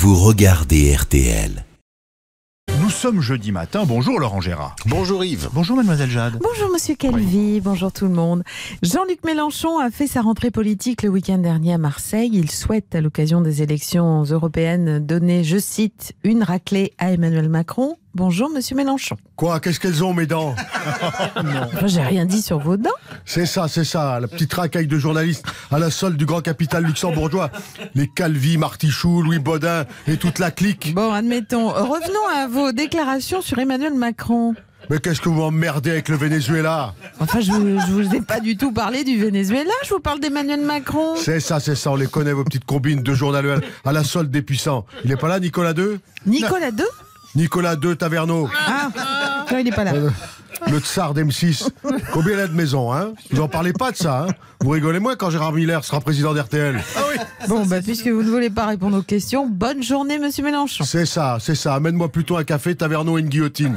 vous regardez RTL. Nous sommes jeudi matin. Bonjour Laurent Gérard. Bonjour Yves. Bonjour Mademoiselle Jade. Bonjour Monsieur Calvi, bonjour tout le monde. Jean-Luc Mélenchon a fait sa rentrée politique le week-end dernier à Marseille. Il souhaite, à l'occasion des élections européennes, donner, je cite, une raclée à Emmanuel Macron. Bonjour Monsieur Mélenchon. Quoi Qu'est-ce qu'elles ont mes dents? Moi, j'ai rien dit sur vos dents. C'est ça, c'est ça, la petite racaille de journalistes à la solde du grand capital luxembourgeois. Les Calvi, Martichoux, Louis Baudin et toute la clique. Bon, admettons. Revenons à vos déclarations sur Emmanuel Macron. Mais qu'est-ce que vous m'emmerdez avec le Venezuela? Enfin, je, vous- je vous ai pas du tout parlé du Venezuela. Je vous parle d'Emmanuel Macron. C'est ça, c'est ça, on les connaît vos petites combines de journalistes à la solde des puissants. Il est pas là Nicolas II Nicolas II Nicolas II Taverneau, Ah, non, il n'est pas là. le tsar d'M6. Combien il a de maisons, hein? Vous en parlez pas de ça, hein? Vous rigolez moins quand Gérard Miller sera président d'RTL. Bon, bah, puisque vous ne voulez pas répondre aux questions, bonne journée, Monsieur Mélenchon. C'est ça, c'est ça. Amène-moi plutôt un café, Taverneau et une guillotine.